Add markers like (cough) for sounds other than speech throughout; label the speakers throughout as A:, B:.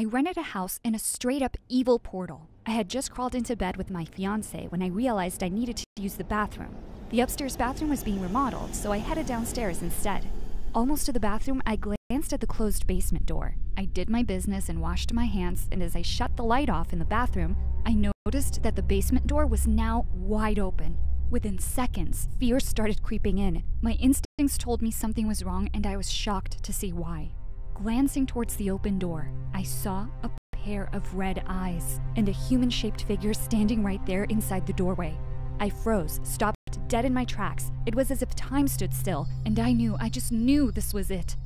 A: I rented a house in a straight up evil portal. I had just crawled into bed with my fiance when I realized I needed to use the bathroom. The upstairs bathroom was being remodeled, so I headed downstairs instead. Almost to the bathroom, I glanced at the closed basement door. I did my business and washed my hands, and as I shut the light off in the bathroom, I noticed that the basement door was now wide open. Within seconds, fear started creeping in. My instincts told me something was wrong, and I was shocked to see why. Glancing towards the open door, I saw a pair of red eyes and a human shaped figure standing right there inside the doorway. I froze, stopped dead in my tracks. It was as if time stood still, and I knew, I just knew this was it.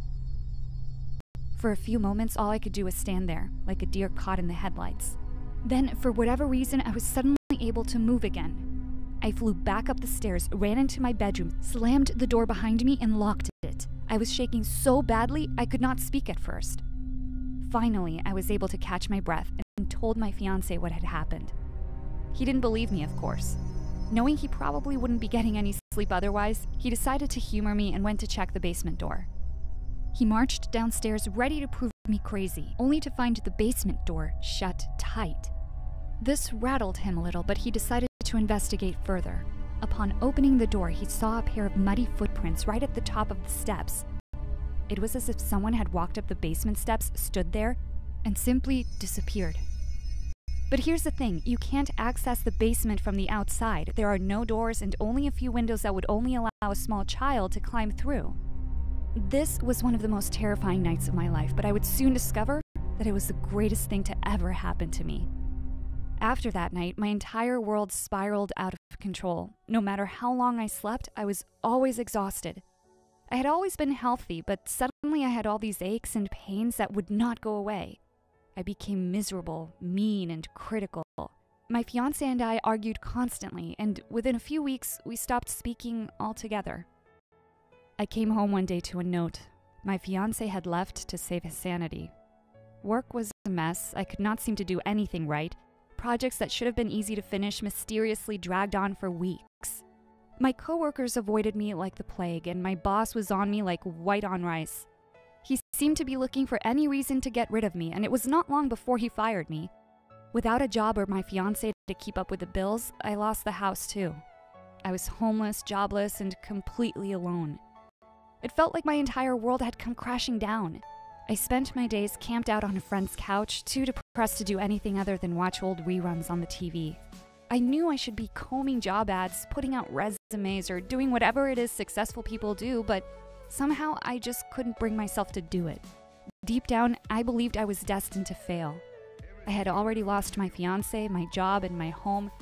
A: For a few moments, all I could do was stand there, like a deer caught in the headlights. Then, for whatever reason, I was suddenly able to move again. I flew back up the stairs, ran into my bedroom, slammed the door behind me, and locked it. I was shaking so badly I could not speak at first. Finally, I was able to catch my breath and told my fiance what had happened. He didn't believe me, of course. Knowing he probably wouldn't be getting any sleep otherwise, he decided to humor me and went to check the basement door. He marched downstairs ready to prove me crazy, only to find the basement door shut tight. This rattled him a little, but he decided to investigate further. Upon opening the door, he saw a pair of muddy footprints right at the top of the steps. It was as if someone had walked up the basement steps, stood there, and simply disappeared. But here's the thing you can't access the basement from the outside. There are no doors and only a few windows that would only allow a small child to climb through. This was one of the most terrifying nights of my life, but I would soon discover that it was the greatest thing to ever happen to me. After that night, my entire world spiraled out of control. No matter how long I slept, I was always exhausted. I had always been healthy, but suddenly I had all these aches and pains that would not go away. I became miserable, mean, and critical. My fiance and I argued constantly, and within a few weeks, we stopped speaking altogether. I came home one day to a note. My fiance had left to save his sanity. Work was a mess. I could not seem to do anything right. Projects that should have been easy to finish mysteriously dragged on for weeks. My coworkers avoided me like the plague, and my boss was on me like white on rice. He seemed to be looking for any reason to get rid of me, and it was not long before he fired me. Without a job or my fiance to keep up with the bills, I lost the house too. I was homeless, jobless, and completely alone. It felt like my entire world had come crashing down. I spent my days camped out on a friend's couch, too depressed to do anything other than watch old reruns on the TV. I knew I should be combing job ads, putting out resumes, or doing whatever it is successful people do, but Somehow, I just couldn't bring myself to do it. Deep down, I believed I was destined to fail. I had already lost my fiance, my job, and my home,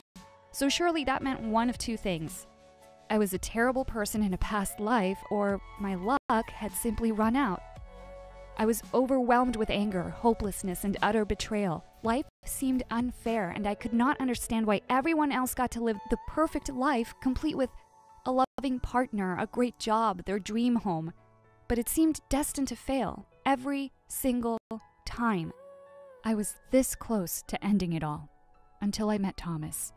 A: so surely that meant one of two things. I was a terrible person in a past life, or my luck had simply run out. I was overwhelmed with anger, hopelessness, and utter betrayal. Life seemed unfair, and I could not understand why everyone else got to live the perfect life, complete with a loving partner, a great job, their dream home. But it seemed destined to fail every single time. I was this close to ending it all until I met Thomas.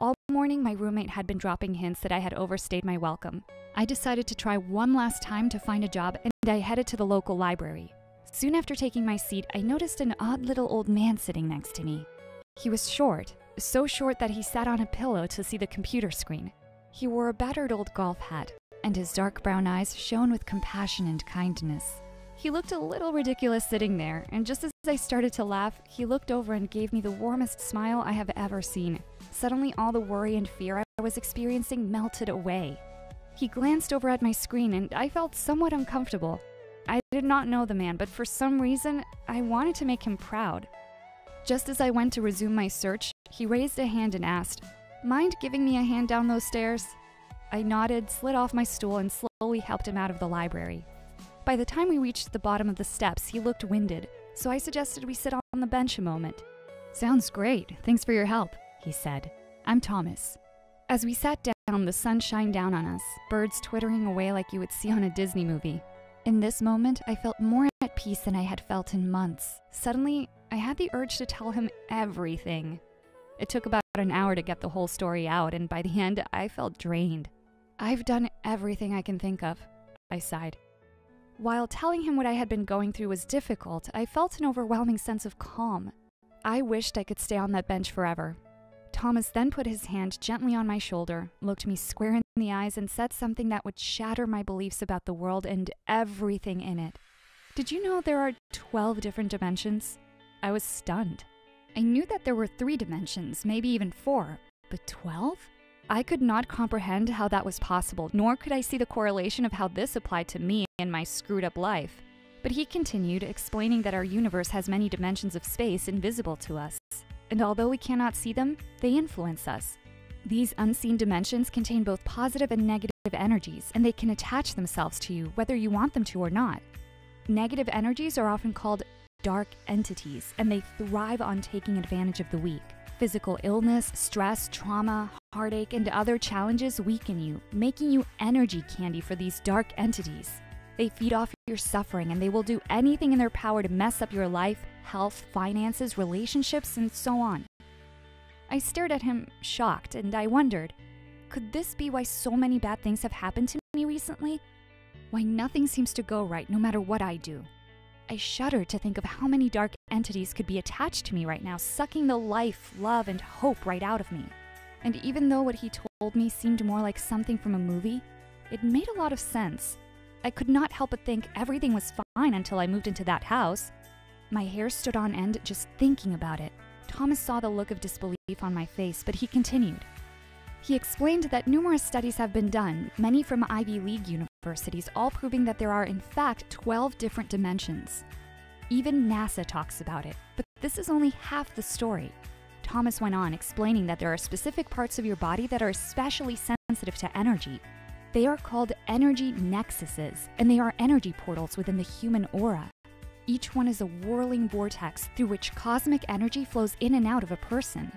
A: All morning, my roommate had been dropping hints that I had overstayed my welcome. I decided to try one last time to find a job and I headed to the local library. Soon after taking my seat, I noticed an odd little old man sitting next to me. He was short, so short that he sat on a pillow to see the computer screen. He wore a battered old golf hat, and his dark brown eyes shone with compassion and kindness. He looked a little ridiculous sitting there, and just as I started to laugh, he looked over and gave me the warmest smile I have ever seen. Suddenly, all the worry and fear I was experiencing melted away. He glanced over at my screen, and I felt somewhat uncomfortable. I did not know the man, but for some reason, I wanted to make him proud. Just as I went to resume my search, he raised a hand and asked, Mind giving me a hand down those stairs? I nodded, slid off my stool, and slowly helped him out of the library. By the time we reached the bottom of the steps, he looked winded, so I suggested we sit on the bench a moment. Sounds great. Thanks for your help, he said. I'm Thomas. As we sat down, the sun shined down on us, birds twittering away like you would see on a Disney movie. In this moment, I felt more at peace than I had felt in months. Suddenly, I had the urge to tell him everything. It took about an hour to get the whole story out, and by the end, I felt drained. I've done everything I can think of, I sighed. While telling him what I had been going through was difficult, I felt an overwhelming sense of calm. I wished I could stay on that bench forever. Thomas then put his hand gently on my shoulder, looked me square in the eyes, and said something that would shatter my beliefs about the world and everything in it. Did you know there are 12 different dimensions? I was stunned. I knew that there were three dimensions, maybe even four, but 12? I could not comprehend how that was possible, nor could I see the correlation of how this applied to me and my screwed up life. But he continued, explaining that our universe has many dimensions of space invisible to us. And although we cannot see them, they influence us. These unseen dimensions contain both positive and negative energies, and they can attach themselves to you whether you want them to or not. Negative energies are often called dark entities, and they thrive on taking advantage of the weak. Physical illness, stress, trauma, heartache, and other challenges weaken you, making you energy candy for these dark entities. They feed off your suffering and they will do anything in their power to mess up your life, health, finances, relationships, and so on. I stared at him, shocked, and I wondered could this be why so many bad things have happened to me recently? Why nothing seems to go right no matter what I do? I shudder to think of how many dark entities could be attached to me right now, sucking the life, love, and hope right out of me. And even though what he told me seemed more like something from a movie, it made a lot of sense. I could not help but think everything was fine until I moved into that house. My hair stood on end just thinking about it. Thomas saw the look of disbelief on my face, but he continued. He explained that numerous studies have been done, many from Ivy League universities, all proving that there are, in fact, 12 different dimensions. Even NASA talks about it, but this is only half the story. Thomas went on, explaining that there are specific parts of your body that are especially sensitive to energy. They are called energy nexuses, and they are energy portals within the human aura. Each one is a whirling vortex through which cosmic energy flows in and out of a person.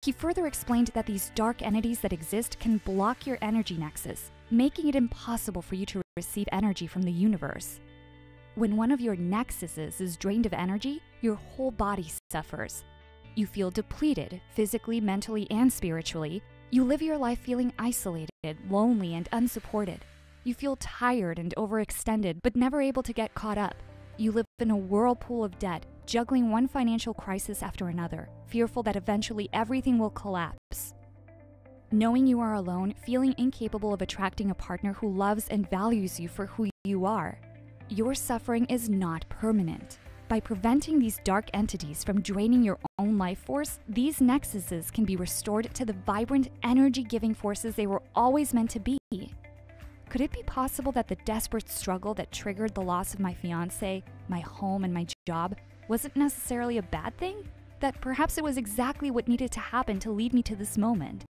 A: He further explained that these dark entities that exist can block your energy nexus, making it impossible for you to receive energy from the universe. When one of your nexuses is drained of energy, your whole body suffers. You feel depleted, physically, mentally, and spiritually. You live your life feeling isolated, lonely, and unsupported. You feel tired and overextended, but never able to get caught up. You live in a whirlpool of debt, juggling one financial crisis after another, fearful that eventually everything will collapse. Knowing you are alone, feeling incapable of attracting a partner who loves and values you for who you are. Your suffering is not permanent. By preventing these dark entities from draining your own life force, these nexuses can be restored to the vibrant, energy giving forces they were always meant to be. Could it be possible that the desperate struggle that triggered the loss of my fiance, my home, and my job wasn't necessarily a bad thing? That perhaps it was exactly what needed to happen to lead me to this moment.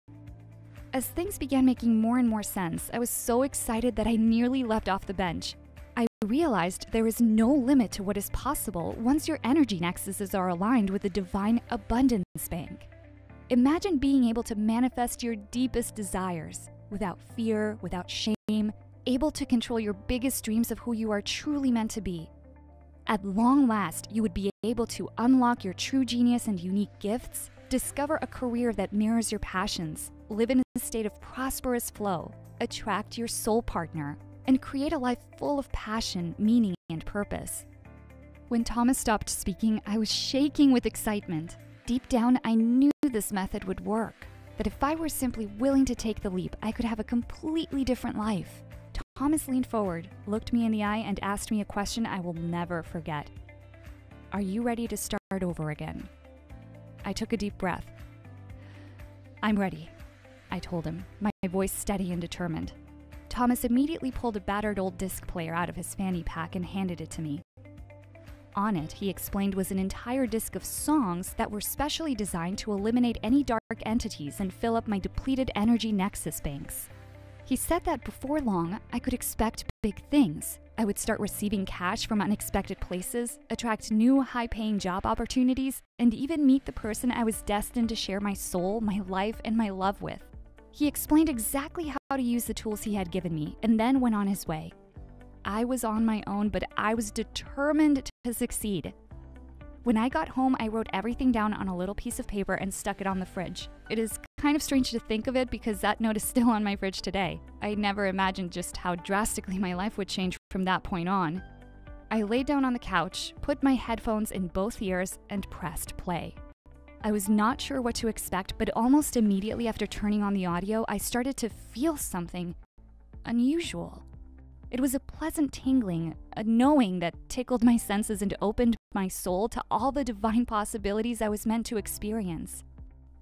A: As things began making more and more sense, I was so excited that I nearly leapt off the bench. I realized there is no limit to what is possible once your energy nexuses are aligned with the divine abundance bank. Imagine being able to manifest your deepest desires without fear, without shame, able to control your biggest dreams of who you are truly meant to be, at long last, you would be able to unlock your true genius and unique gifts, discover a career that mirrors your passions, live in a state of prosperous flow, attract your soul partner, and create a life full of passion, meaning, and purpose. When Thomas stopped speaking, I was shaking with excitement. Deep down, I knew this method would work, that if I were simply willing to take the leap, I could have a completely different life. Thomas leaned forward, looked me in the eye, and asked me a question I will never forget Are you ready to start over again? I took a deep breath. I'm ready, I told him, my voice steady and determined. Thomas immediately pulled a battered old disc player out of his fanny pack and handed it to me. On it, he explained, was an entire disc of songs that were specially designed to eliminate any dark entities and fill up my depleted energy nexus banks. He said that before long, I could expect big things. I would start receiving cash from unexpected places, attract new high paying job opportunities, and even meet the person I was destined to share my soul, my life, and my love with. He explained exactly how to use the tools he had given me and then went on his way. I was on my own, but I was determined to succeed. When I got home, I wrote everything down on a little piece of paper and stuck it on the fridge. It is kind of strange to think of it because that note is (laughs) still on my fridge today. I never imagined just how drastically my life would change from that point on. I lay down on the couch, put my headphones in both ears, and pressed play. I was not sure what to expect, but almost immediately after turning on the audio, I started to feel something unusual. It was a pleasant tingling, a knowing that tickled my senses and opened my soul to all the divine possibilities I was meant to experience.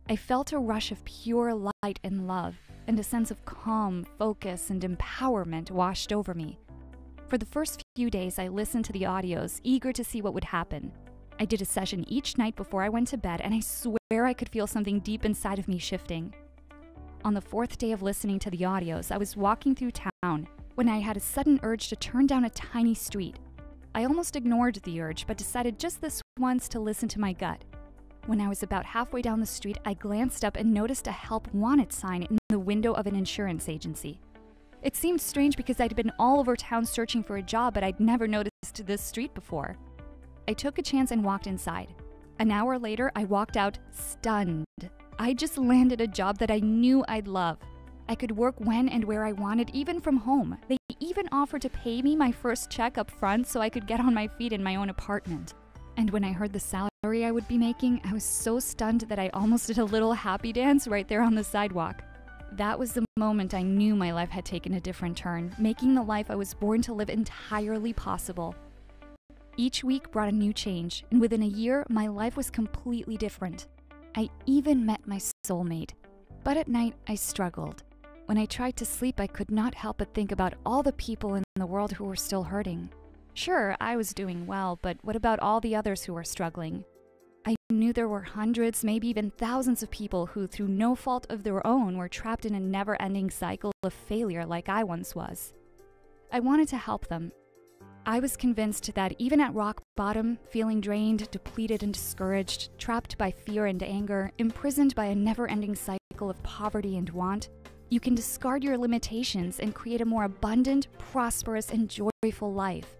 A: I felt a rush of pure light and love, and a sense of calm, focus, and empowerment washed over me. For the first few days, I listened to the audios, eager to see what would happen. I did a session each night before I went to bed, and I swear I could feel something deep inside of me shifting. On the fourth day of listening to the audios, I was walking through town when I had a sudden urge to turn down a tiny street. I almost ignored the urge, but decided just this once to listen to my gut. When I was about halfway down the street, I glanced up and noticed a help wanted sign in the window of an insurance agency. It seemed strange because I'd been all over town searching for a job, but I'd never noticed this street before. I took a chance and walked inside. An hour later, I walked out stunned. I just landed a job that I knew I'd love. I could work when and where I wanted, even from home. They even offered to pay me my first check up front so I could get on my feet in my own apartment. And when I heard the salary I would be making, I was so stunned that I almost (laughs) did a little happy dance right there on the sidewalk. That was the moment I knew my life had taken a different turn, making the life I was born to live entirely possible. Each week brought a new change, and within a year, my life was completely different. I even met my soulmate. But at night, I struggled. When I tried to sleep, I could not help but think about all the people in the world who were still hurting. Sure, I was doing well, but what about all the others who were struggling? I knew there were hundreds, maybe even thousands of people who, through no fault of their own, were trapped in a never ending cycle of failure like I once was. I wanted to help them, I was convinced that even at rock bottom, feeling drained, depleted, and discouraged, trapped by fear and anger, imprisoned by a never ending cycle of poverty and want, you can discard your limitations and create a more abundant, prosperous, and joyful life.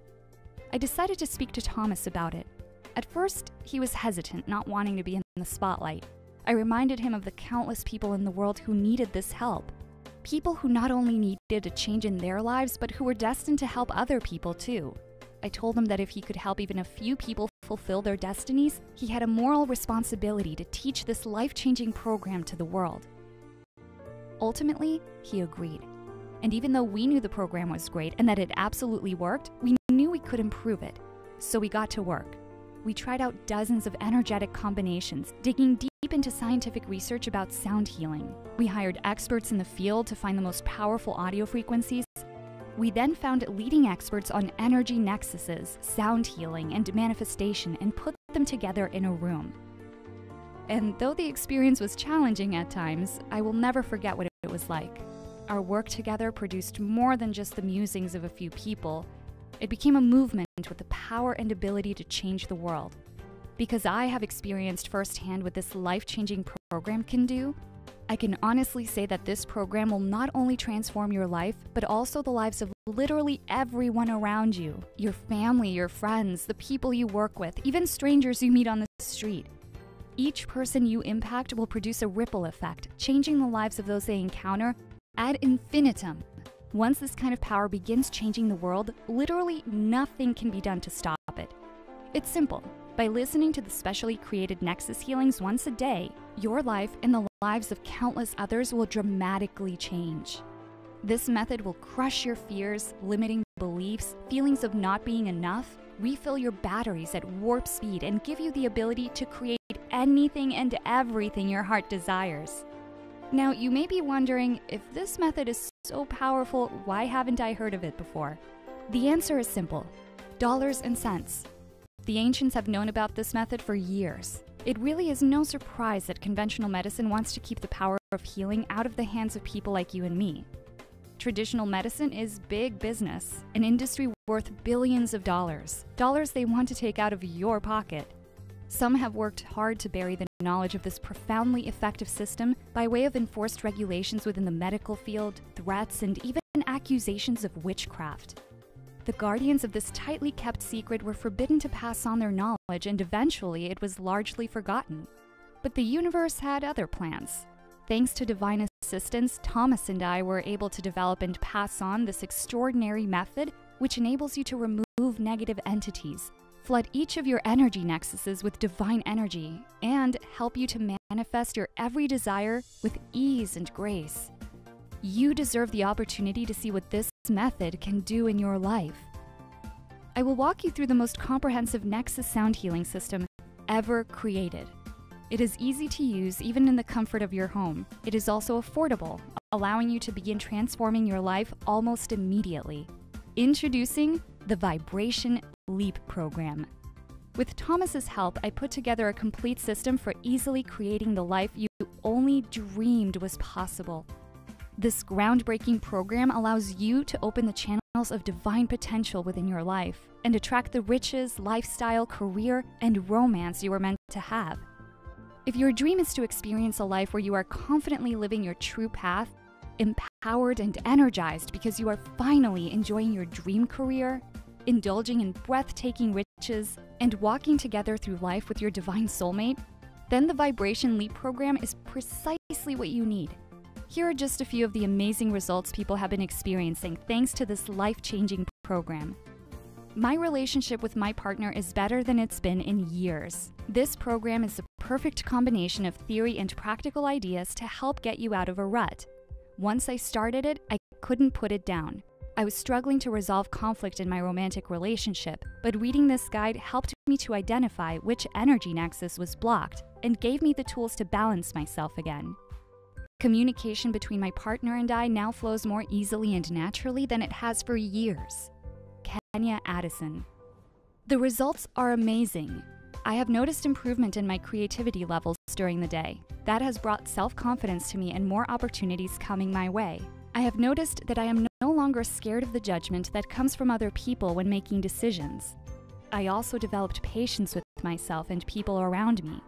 A: I decided to speak to Thomas about it. At first, he was hesitant, not wanting to be in the spotlight. I reminded him of the countless people in the world who needed this help. People who not only needed a change in their lives, but who were destined to help other people too. I told him that if he could help even a few people fulfill their destinies, he had a moral responsibility to teach this life changing program to the world. Ultimately, he agreed. And even though we knew the program was great and that it absolutely worked, we knew we could improve it. So we got to work. We tried out dozens of energetic combinations, digging deep into scientific research about sound healing. We hired experts in the field to find the most powerful audio frequencies. We then found leading experts on energy nexuses, sound healing, and manifestation and put them together in a room. And though the experience was challenging at times, I will never forget what it was like. Our work together produced more than just the musings of a few people. It became a movement with the power and ability to change the world. Because I have experienced firsthand what this life changing program can do, I can honestly say that this program will not only transform your life, but also the lives of literally everyone around you your family, your friends, the people you work with, even strangers you meet on the street. Each person you impact will produce a ripple effect, changing the lives of those they encounter ad infinitum. Once this kind of power begins changing the world, literally nothing can be done to stop it. It's simple. By listening to the specially created Nexus healings once a day, your life and the lives of countless others will dramatically change. This method will crush your fears, limiting beliefs, feelings of not being enough, refill your batteries at warp speed, and give you the ability to create anything and everything your heart desires. Now, you may be wondering if this method is so powerful, why haven't I heard of it before? The answer is simple dollars and cents. The ancients have known about this method for years. It really is no surprise that conventional medicine wants to keep the power of healing out of the hands of people like you and me. Traditional medicine is big business, an industry worth billions of dollars, dollars they want to take out of your pocket. Some have worked hard to bury the knowledge of this profoundly effective system by way of enforced regulations within the medical field, threats, and even accusations of witchcraft. the guardians of this tightly kept secret were forbidden to pass on their knowledge, and eventually it was largely forgotten. But the universe had other plans. Thanks to divine assistance, Thomas and I were able to develop and pass on this extraordinary method which enables you to remove negative entities, flood each of your energy nexuses with divine energy, and help you to manifest your every desire with ease and grace. You deserve the opportunity to see what this method can do in your life. I will walk you through the most comprehensive Nexus sound healing system ever created. It is easy to use even in the comfort of your home. It is also affordable, allowing you to begin transforming your life almost immediately. Introducing the Vibration Leap Program. With Thomas's help, I put together a complete system for easily creating the life you only dreamed was possible. This groundbreaking program allows you to open the channels of divine potential within your life and attract the riches, lifestyle, career, and romance you were meant to have. If your dream is to experience a life where you are confidently living your true path, empowered and energized because you are finally enjoying your dream career, indulging in breathtaking riches, and walking together through life with your divine soulmate, then the Vibration Leap program is precisely what you need. Here are just a few of the amazing results people have been experiencing thanks to this life changing program. My relationship with my partner is better than it's been in years. This program is the perfect combination of theory and practical ideas to help get you out of a rut. Once I started it, I couldn't put it down. I was struggling to resolve conflict in my romantic relationship, but reading this guide helped me to identify which energy nexus was blocked and gave me the tools to balance myself again. Communication between my partner and I now flows more easily and naturally than it has for years. Kenya Addison. The results are amazing. I have noticed improvement in my creativity levels during the day. That has brought self confidence to me and more opportunities coming my way. I have noticed that I am no longer scared of the judgment that comes from other people when making decisions. I also developed patience with myself and people around me,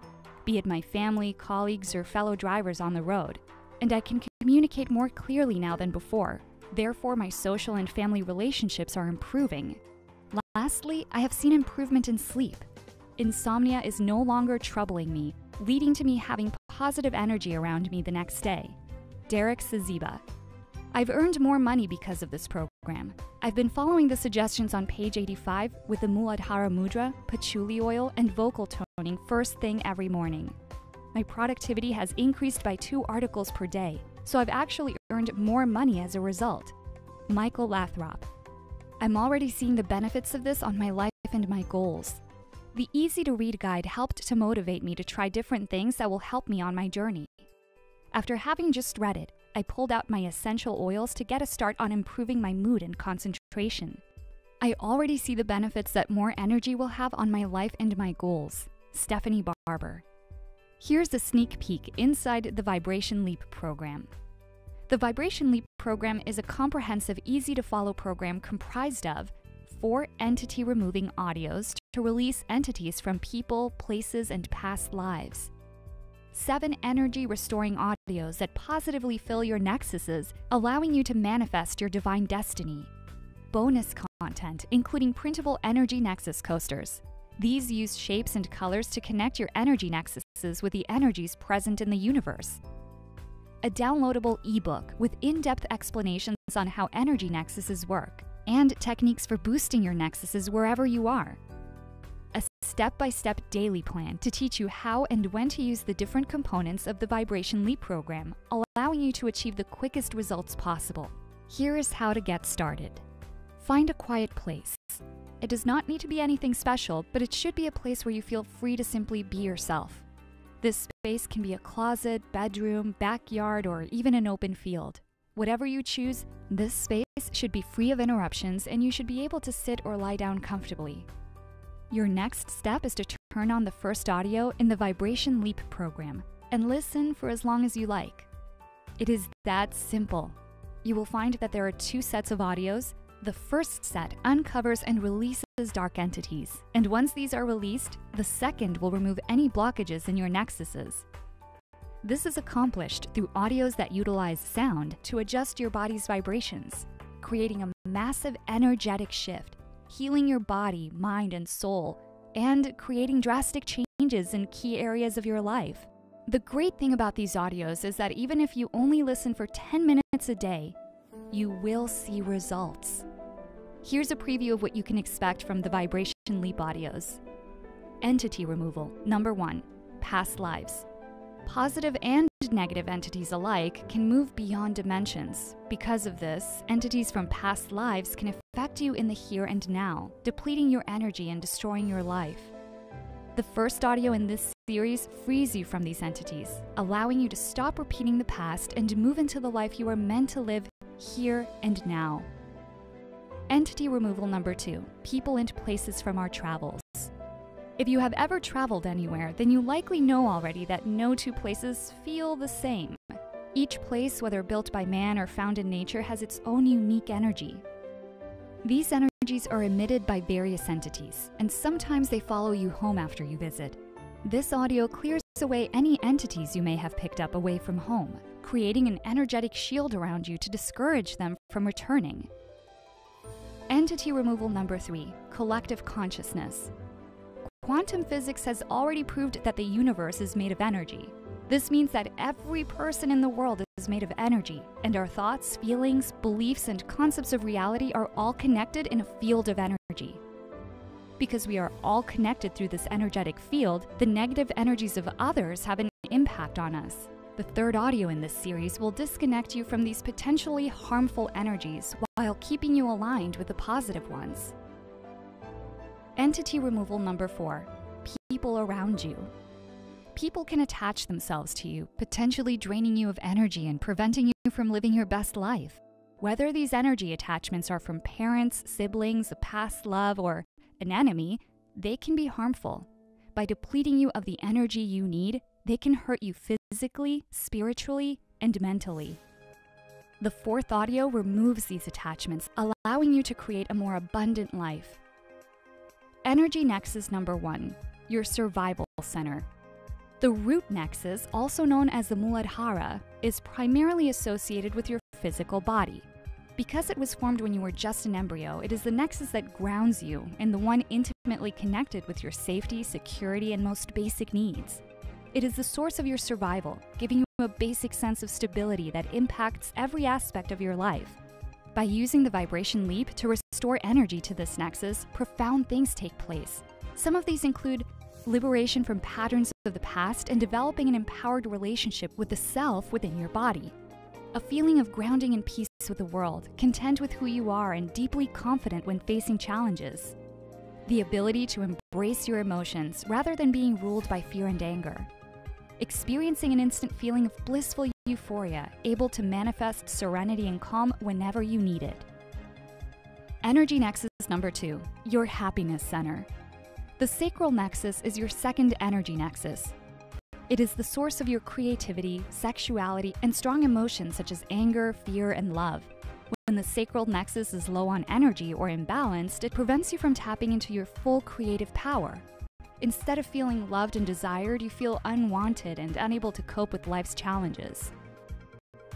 A: be it my family, colleagues, or fellow drivers on the road, and I can communicate more clearly now than before. Therefore, my social and family relationships are improving. Lastly, I have seen improvement in sleep. Insomnia is no longer troubling me, leading to me having positive energy around me the next day. Derek Saziba. I've earned more money because of this program. I've been following the suggestions on page 85 with the Muladhara Mudra, patchouli oil, and vocal toning first thing every morning. My productivity has increased by two articles per day, so I've actually earned more money as a result. Michael Lathrop. I'm already seeing the benefits of this on my life and my goals. The easy to read guide helped to motivate me to try different things that will help me on my journey. After having just read it, I pulled out my essential oils to get a start on improving my mood and concentration. I already see the benefits that more energy will have on my life and my goals. Stephanie Barber. Here's a sneak peek inside the Vibration Leap program. The Vibration Leap program is a comprehensive, easy to follow program comprised of four entity removing audios to release entities from people, places, and past lives. Seven energy restoring audios that positively fill your nexuses, allowing you to manifest your divine destiny. Bonus content, including printable energy nexus coasters. These use shapes and colors to connect your energy nexuses with the energies present in the universe. A downloadable ebook with in depth explanations on how energy nexuses work and techniques for boosting your nexuses wherever you are. Step by step daily plan to teach you how and when to use the different components of the Vibration Leap program, allowing you to achieve the quickest results possible. Here is how to get started. Find a quiet place. It does not need to be anything special, but it should be a place where you feel free to simply be yourself. This space can be a closet, bedroom, backyard, or even an open field. Whatever you choose, this space should be free of interruptions and you should be able to sit or lie down comfortably. Your next step is to turn on the first audio in the Vibration Leap program and listen for as long as you like. It is that simple. You will find that there are two sets of audios. The first set uncovers and releases dark entities, and once these are released, the second will remove any blockages in your nexuses. This is accomplished through audios that utilize sound to adjust your body's vibrations creating a massive energetic shift, healing your body, mind, and soul, and creating drastic changes in key areas of your life. The great thing about these audios is that even if you only listen for 10 minutes a day, you will see results. Here's a preview of what you can expect from the Vibration Leap audios. Entity removal. Number one, past lives. Positive and negative entities alike can move beyond dimensions. Because of this, entities from past lives can affect you in the here and now, depleting your energy and destroying your life. The first audio in this series frees you from these entities, allowing you to stop repeating the past and move into the life you are meant to live here and now. Entity removal number two people and places from our travels. If you have ever traveled anywhere, then you likely know already that no two places feel the same. Each place, whether built by man or found in nature, has its own unique energy. These energies are emitted by various entities, and sometimes they follow you home after you visit. This audio clears away any entities you may have picked up away from home, creating an energetic shield around you to discourage them from returning. Entity removal number three collective consciousness. Quantum physics has already proved that the universe is made of energy. This means that every person in the world is made of energy, and our thoughts, feelings, beliefs, and concepts of reality are all connected in a field of energy. Because we are all connected through this energetic field, the negative energies of others have an impact on us. The third audio in this series will disconnect you from these potentially harmful energies while keeping you aligned with the positive ones. Entity removal number four people around you. People can attach themselves to you, potentially draining you of energy and preventing you from living your best life. Whether these energy attachments are from parents, siblings, a past love, or an enemy, they can be harmful. By depleting you of the energy you need, they can hurt you physically, spiritually, and mentally. The fourth audio removes these attachments, allowing you to create a more abundant life. Energy Nexus number one, your survival center. The root nexus, also known as the Muladhara, is primarily associated with your physical body. Because it was formed when you were just an embryo, it is the nexus that grounds you and the one intimately connected with your safety, security, and most basic needs. It is the source of your survival, giving you a basic sense of stability that impacts every aspect of your life. By using the vibration leap to restore energy to this nexus, profound things take place. Some of these include liberation from patterns of the past and developing an empowered relationship with the self within your body. A feeling of grounding and peace with the world, content with who you are, and deeply confident when facing challenges. The ability to embrace your emotions rather than being ruled by fear and anger. Experiencing an instant feeling of blissful euphoria, able to manifest serenity and calm whenever you need it. Energy Nexus number two, your happiness center. The sacral nexus is your second energy nexus. It is the source of your creativity, sexuality, and strong emotions such as anger, fear, and love. When the sacral nexus is low on energy or imbalanced, it prevents you from tapping into your full creative power. Instead of feeling loved and desired, you feel unwanted and unable to cope with life's challenges.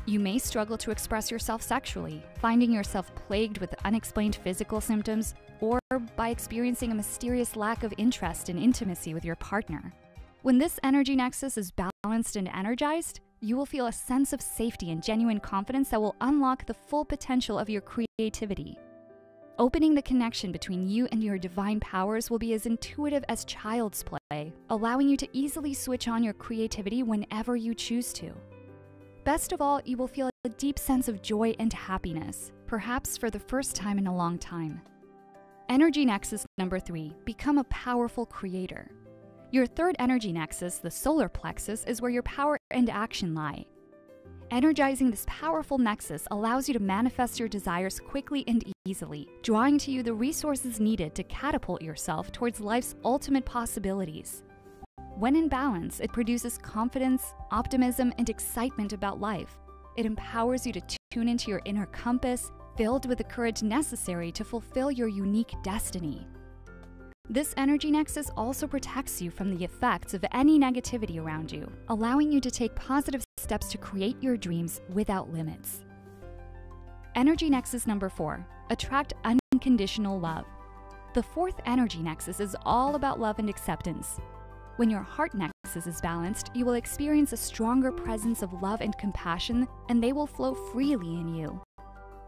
A: You may struggle to express yourself sexually, finding yourself plagued with unexplained physical symptoms, or by experiencing a mysterious lack of interest and intimacy with your partner. When this energy nexus is balanced and energized, you will feel a sense of safety and genuine confidence that will unlock the full potential of your creativity. Opening the connection between you and your divine powers will be as intuitive as child's play, allowing you to easily switch on your creativity whenever you choose to. Best of all, you will feel a deep sense of joy and happiness, perhaps for the first time in a long time. Energy Nexus number three become a powerful creator. Your third energy nexus, the solar plexus, is where your power and action lie. Energizing this powerful nexus allows you to manifest your desires quickly and easily, drawing to you the resources needed to catapult yourself towards life's ultimate possibilities. When in balance, it produces confidence, optimism, and excitement about life. It empowers you to tune into your inner compass, filled with the courage necessary to fulfill your unique destiny. This energy nexus also protects you from the effects of any negativity around you, allowing you to take positive steps to create your dreams without limits. Energy Nexus number four attract unconditional love. The fourth energy nexus is all about love and acceptance. When your heart nexus is balanced, you will experience a stronger presence of love and compassion, and they will flow freely in you.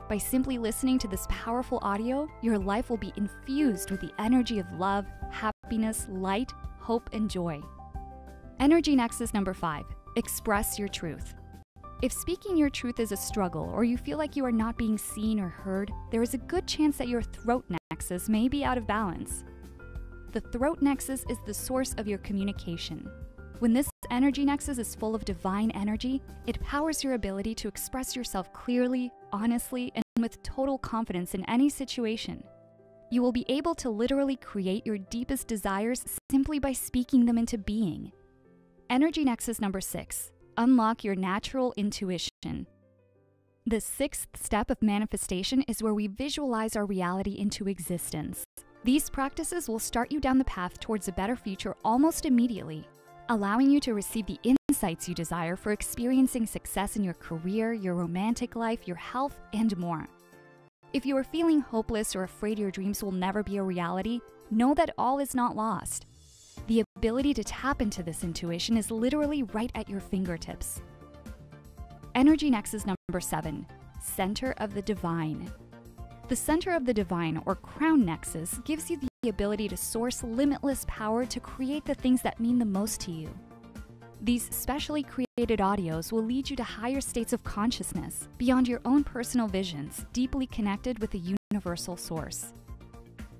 A: By simply listening to this powerful audio, your life will be infused with the energy of love, happiness, light, hope, and joy. Energy Nexus number five express your truth. If speaking your truth is a struggle or you feel like you are not being seen or heard, there is a good chance that your throat nexus may be out of balance. The throat nexus is the source of your communication. When this energy nexus is full of divine energy, it powers your ability to express yourself clearly, honestly, and with total confidence in any situation. You will be able to literally create your deepest desires simply by speaking them into being. Energy nexus number six unlock your natural intuition. The sixth step of manifestation is where we visualize our reality into existence. These practices will start you down the path towards a better future almost immediately, allowing you to receive the insights you desire for experiencing success in your career, your romantic life, your health, and more. If you are feeling hopeless or afraid your dreams will never be a reality, know that all is not lost. The ability to tap into this intuition is literally right at your fingertips. Energy Nexus number seven, Center of the Divine. The Center of the Divine, or Crown Nexus, gives you the ability to source limitless power to create the things that mean the most to you. These specially created audios will lead you to higher states of consciousness, beyond your own personal visions, deeply connected with the universal source.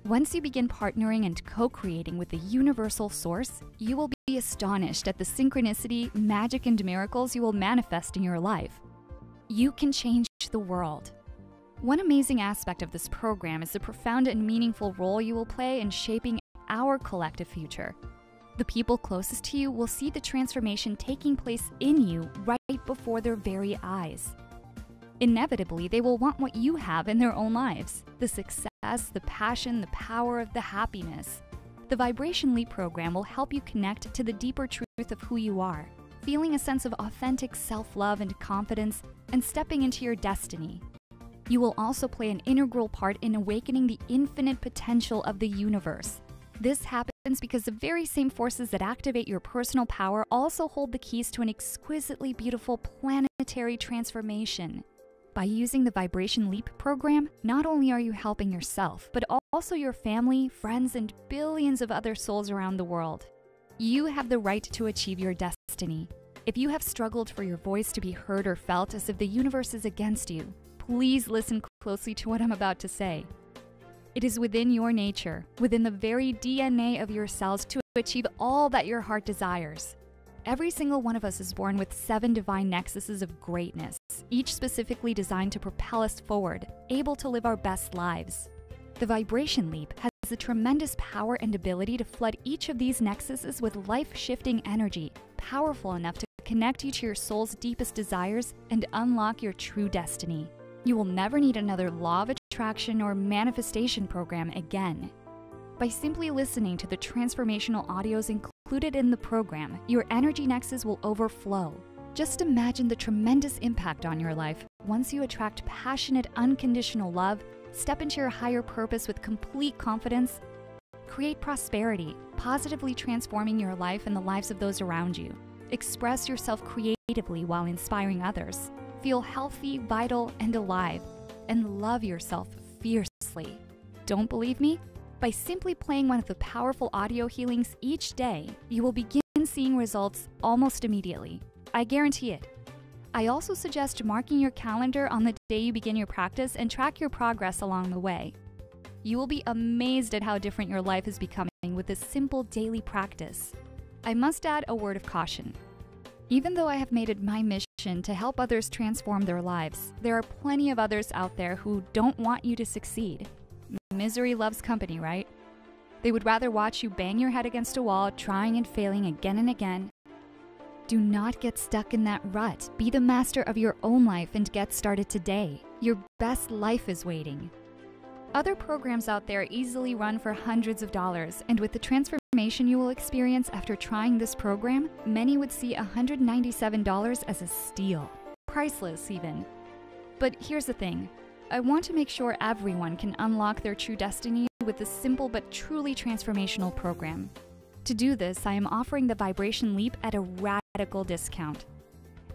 A: Once you begin partnering and co creating with the universal source, you will be astonished at the synchronicity, magic, and miracles you will manifest in your life. You can change the world. One amazing aspect of this program is the profound and meaningful role you will play in shaping our collective future. The people closest to you will see the transformation taking place in you right before their very eyes. Inevitably, they will want what you have in their own lives the success, the passion, the power, of the happiness. The Vibration Leap program will help you connect to the deeper truth of who you are, feeling a sense of authentic self love and confidence, and stepping into your destiny. You will also play an integral part in awakening the infinite potential of the universe. This happens because the very same forces that activate your personal power also hold the keys to an exquisitely beautiful planetary transformation. By using the Vibration Leap program, not only are you helping yourself, but also your family, friends, and billions of other souls around the world. You have the right to achieve your destiny. If you have struggled for your voice to be heard or felt as if the universe is against you, please listen closely to what I'm about to say. It is within your nature, within the very DNA of your cells, to achieve all that your heart desires. Every single one of us is born with seven divine nexuses of greatness, each specifically designed to propel us forward, able to live our best lives. The Vibration Leap has the tremendous power and ability to flood each of these nexuses with life shifting energy, powerful enough to connect you to your soul's deepest desires and unlock your true destiny. You will never need another law of attraction or manifestation program again. By simply listening to the transformational audios included in the program, your energy nexus will overflow. Just imagine the tremendous impact on your life once you attract passionate, unconditional love, step into your higher purpose with complete confidence, create prosperity, positively transforming your life and the lives of those around you. Express yourself creatively while inspiring others. Feel healthy, vital, and alive, and love yourself fiercely. Don't believe me? By simply playing one of the powerful audio healings each day, you will begin seeing results almost immediately. I guarantee it. I also suggest marking your calendar on the day you begin your practice and track your progress along the way. You will be amazed at how different your life is becoming with this simple daily practice. I must add a word of caution. Even though I have made it my mission to help others transform their lives, there are plenty of others out there who don't want you to succeed. Misery loves company, right? They would rather watch you bang your head against a wall, trying and failing again and again. Do not get stuck in that rut. Be the master of your own life and get started today. Your best life is waiting. Other programs out there easily run for hundreds of dollars, and with the transformation you will experience after trying this program, many would see $197 as a steal. Priceless, even. But here's the thing I want to make sure everyone can unlock their true destiny with this simple but truly transformational program. To do this, I am offering the Vibration Leap at a radical discount.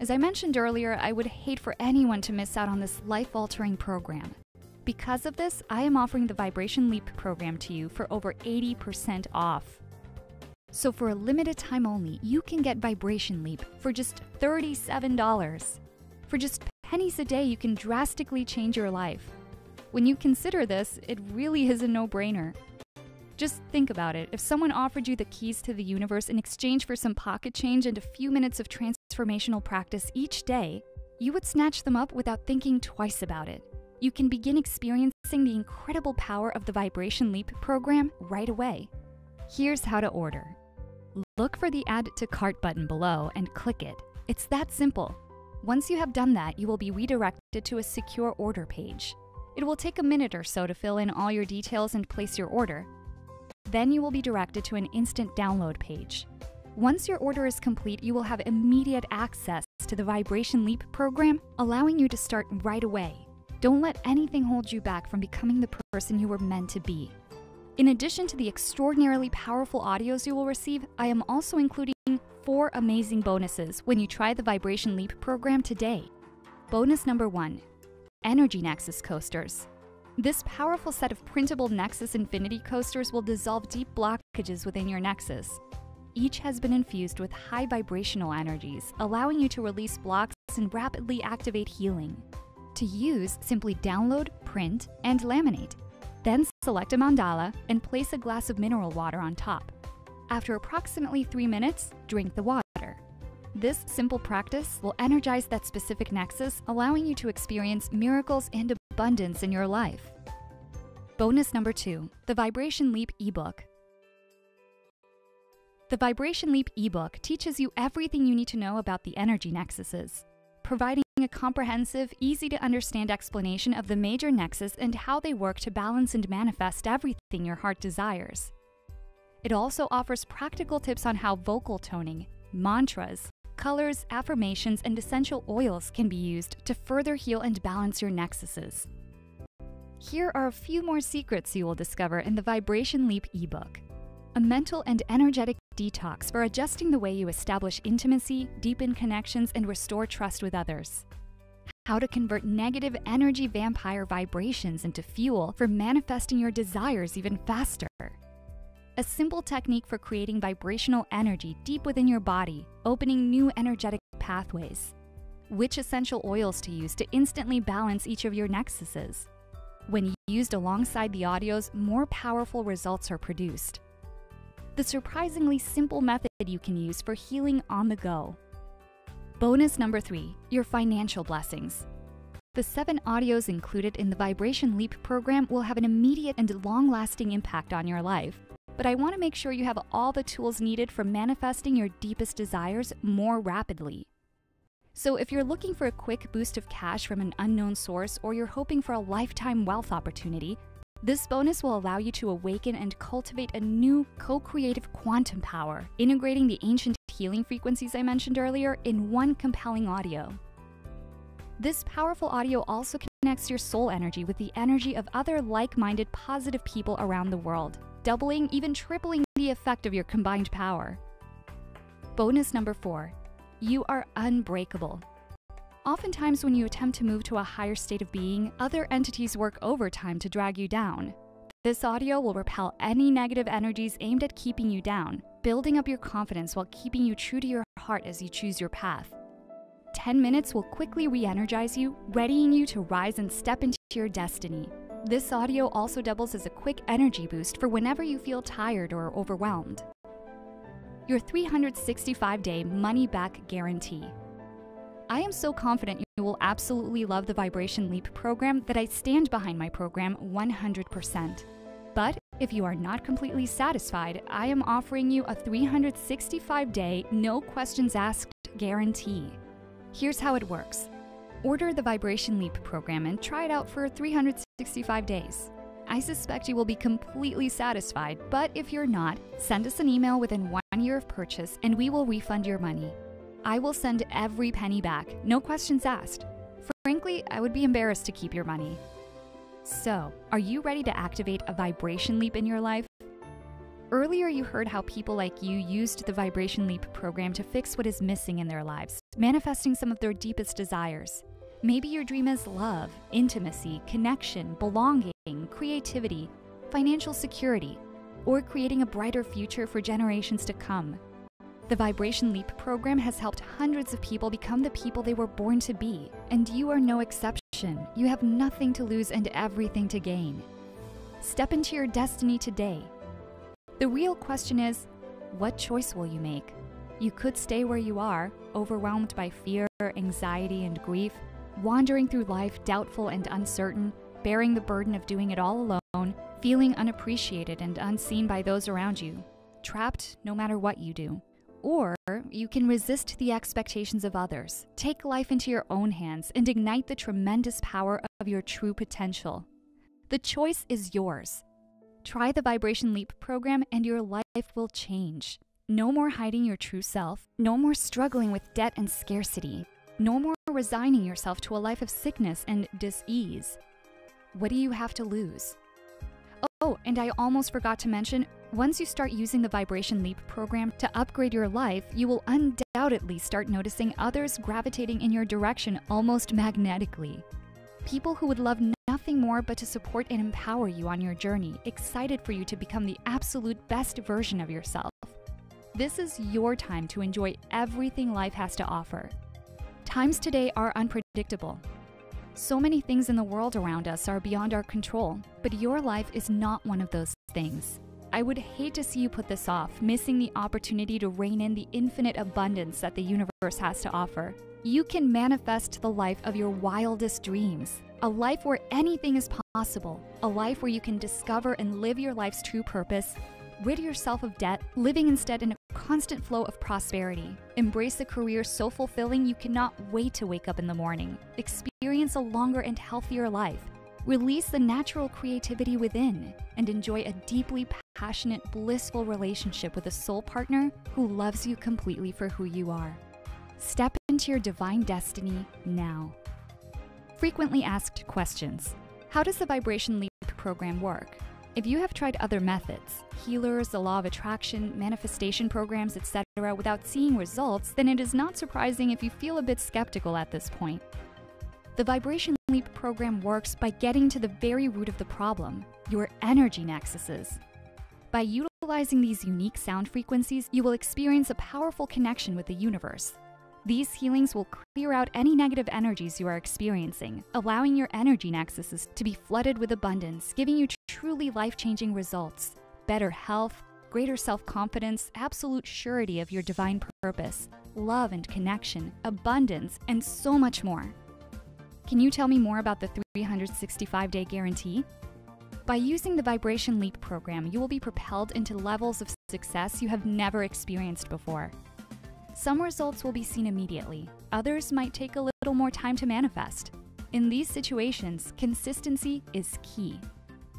A: As I mentioned earlier, I would hate for anyone to miss out on this life altering program. Because of this, I am offering the Vibration Leap program to you for over 80% off. So, for a limited time only, you can get Vibration Leap for just $37. For just pennies a day, you can drastically change your life. When you consider this, it really is a no brainer. Just think about it. If someone offered you the keys to the universe in exchange for some pocket change and a few minutes of transformational practice each day, you would snatch them up without thinking twice about it. You can begin experiencing the incredible power of the Vibration Leap program right away. Here's how to order. Look for the Add to Cart button below and click it. It's that simple. Once you have done that, you will be redirected to a secure order page. It will take a minute or so to fill in all your details and place your order. Then you will be directed to an instant download page. Once your order is complete, you will have immediate access to the Vibration Leap program, allowing you to start right away. Don't let anything hold you back from becoming the person you were meant to be. In addition to the extraordinarily powerful audios you will receive, I am also including four amazing bonuses when you try the Vibration Leap program today. Bonus number one Energy Nexus Coasters. This powerful set of printable Nexus Infinity coasters will dissolve deep blockages within your Nexus. Each has been infused with high vibrational energies, allowing you to release blocks and rapidly activate healing. To use, simply download, print, and laminate. Then select a mandala and place a glass of mineral water on top. After approximately 3 minutes, drink the water. This simple practice will energize that specific nexus, allowing you to experience miracles and abundance in your life. Bonus number two the Vibration Leap ebook. The Vibration Leap ebook teaches you everything you need to know about the energy nexuses, providing a comprehensive, easy to understand explanation of the major nexus and how they work to balance and manifest everything your heart desires. It also offers practical tips on how vocal toning, mantras, colors, affirmations, and essential oils can be used to further heal and balance your nexuses. Here are a few more secrets you will discover in the Vibration Leap ebook. A mental and energetic detox for adjusting the way you establish intimacy, deepen connections, and restore trust with others. How to convert negative energy vampire vibrations into fuel for manifesting your desires even faster a simple technique for creating vibrational energy deep within your body, opening new energetic pathways. Which essential oils to use to instantly balance each of your nexuses. When used alongside the audios, more powerful results are produced. The surprisingly simple method you can use for healing on the go. Bonus number three your financial blessings. The seven audios included in the Vibration Leap program will have an immediate and long lasting impact on your life but I want to make sure you have all the tools needed for manifesting your deepest desires more rapidly. So, if you're looking for a quick boost of cash from an unknown source or you're hoping for a lifetime wealth opportunity, this bonus will allow you to awaken and cultivate a new co creative quantum power, integrating the ancient healing frequencies I mentioned earlier in one compelling audio. This powerful audio also connects your soul energy with the energy of other like minded positive people around the world doubling, even tripling the effect of your combined power. Bonus number four you are unbreakable. Oftentimes, when you attempt to move to a higher state of being, other entities work overtime to drag you down. This audio will repel any negative energies aimed at keeping you down, building up your confidence while keeping you true to your heart as you choose your path. 10 minutes will quickly re energize you, readying you to rise and step into your destiny. This audio also doubles as a quick energy boost for whenever you feel tired or overwhelmed. Your 365 day money back guarantee. I am so confident you will absolutely love the Vibration Leap program that I stand behind my program 100%. But if you are not completely satisfied, I am offering you a 365 day, no questions asked guarantee. Here's how it works Order the Vibration Leap program and try it out for 365 days. I suspect you will be completely satisfied, but if you're not, send us an email within one year of purchase and we will refund your money. I will send every penny back, no questions asked. Frankly, I would be embarrassed to keep your money. So, are you ready to activate a vibration leap in your life? Earlier, you heard how people like you used the Vibration Leap program to fix what is missing in their lives, manifesting some of their deepest desires. Maybe your dream is love, intimacy, connection, belonging, creativity, financial security, or creating a brighter future for generations to come. The Vibration Leap program has helped hundreds of people become the people they were born to be, and you are no exception. You have nothing to lose and everything to gain. Step into your destiny today the real question is what choice will you make? You could stay where you are, overwhelmed by fear, anxiety, and grief, wandering through life doubtful and uncertain, bearing the burden of doing it all alone, feeling unappreciated and unseen by those around you, trapped no matter what you do. Or you can resist the expectations of others, take life into your own hands, and ignite the tremendous power of your true potential. The choice is yours. Try the Vibration Leap program and your life will change. No more hiding your true self. No more struggling with debt and scarcity. No more resigning yourself to a life of sickness and dis-ease. What do you have to lose? Oh, and I almost forgot to mention, once you start using the Vibration Leap program to upgrade your life, you will undoubtedly start noticing others gravitating in your direction almost magnetically. People who would love nothing more but to support and empower you on your journey, excited for you to become the absolute best version of yourself. This is your time to enjoy everything life has to offer. Times today are unpredictable. So many things in the world around us are beyond our control, but your life is not one of those things. I would hate to see you put this off, missing the opportunity to rein in the infinite abundance that the universe has to offer. You can manifest the life of your wildest dreams, a life where anything is possible, a life where you can discover and live your life's true purpose, rid yourself of debt, living instead in a constant flow of prosperity. Embrace a career so fulfilling you cannot wait to wake up in the morning. Experience a longer and healthier life Release the natural creativity within and enjoy a deeply passionate, blissful relationship with a soul partner who loves you completely for who you are. Step into your divine destiny now. Frequently asked questions How does the Vibration Leap program work? If you have tried other methods, healers, the law of attraction, manifestation programs, etc., without seeing results, then it is not surprising if you feel a bit skeptical at this point. The Vibration Leap program works by getting to the very root of the problem your energy nexuses. By utilizing these unique sound frequencies, you will experience a powerful connection with the universe. These healings will clear out any negative energies you are experiencing, allowing your energy nexuses to be flooded with abundance, giving you truly life changing results, better health, greater self confidence, absolute surety of your divine purpose, love and connection, abundance, and so much more. Can you tell me more about the 365 day guarantee? By using the Vibration Leap program, you will be propelled into levels of success you have never experienced before. Some results will be seen immediately, others might take a little more time to manifest. In these situations, consistency is key.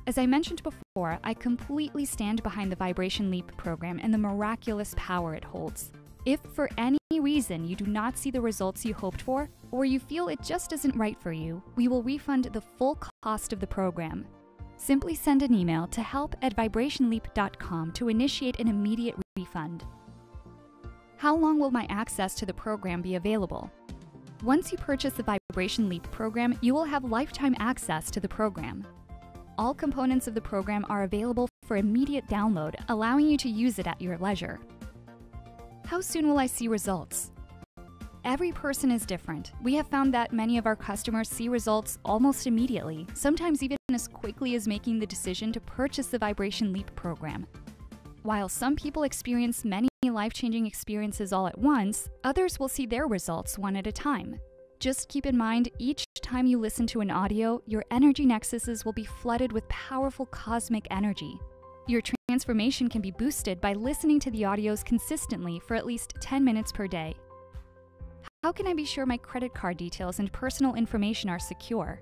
A: As I mentioned before, I completely stand behind the Vibration Leap program and the miraculous power it holds. If for any reason you do not see the results you hoped for, or you feel it just isn't right for you, we will refund the full cost of the program. Simply send an email to help at vibrationleap.com to initiate an immediate refund. How long will my access to the program be available? Once you purchase the Vibration Leap program, you will have lifetime access to the program. All components of the program are available for immediate download, allowing you to use it at your leisure. How soon will I see results? Every person is different. We have found that many of our customers see results almost immediately, sometimes even as quickly as making the decision to purchase the Vibration Leap program. While some people experience many life changing experiences all at once, others will see their results one at a time. Just keep in mind, each time you listen to an audio, your energy nexuses will be flooded with powerful cosmic energy. Your transformation can be boosted by listening to the audios consistently for at least 10 minutes per day. How can I be sure my credit card details and personal information are secure?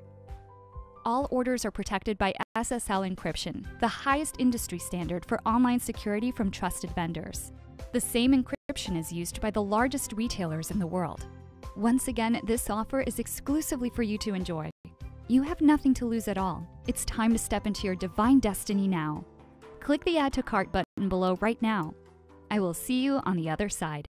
A: All orders are protected by SSL encryption, the highest industry standard for online security from trusted vendors. The same encryption is used by the largest retailers in the world. Once again, this offer is exclusively for you to enjoy. You have nothing to lose at all. It's time to step into your divine destiny now. Click the Add to Cart button below right now. I will see you on the other side.